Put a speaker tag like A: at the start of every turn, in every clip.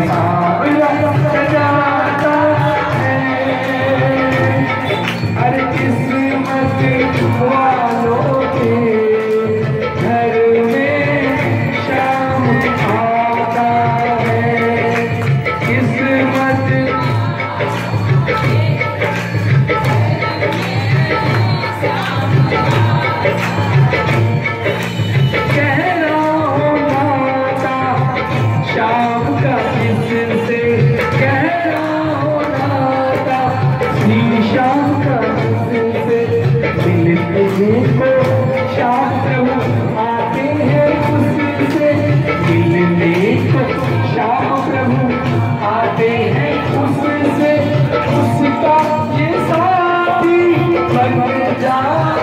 A: मेरा सावरा को शास्त्र आते हैं उससे मिलने को प्रभु आते हैं उससे उसका ये साथी बन जाता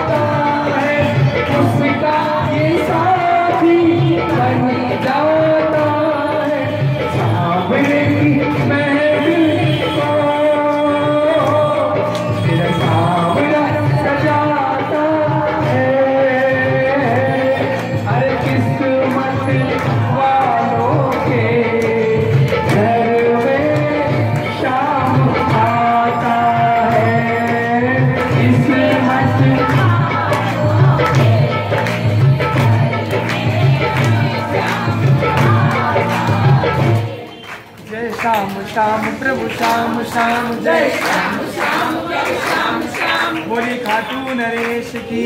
A: श्याम श्याम प्रभु श्याम श्याम जय श्याम श्याम बोली खाटू नरेश की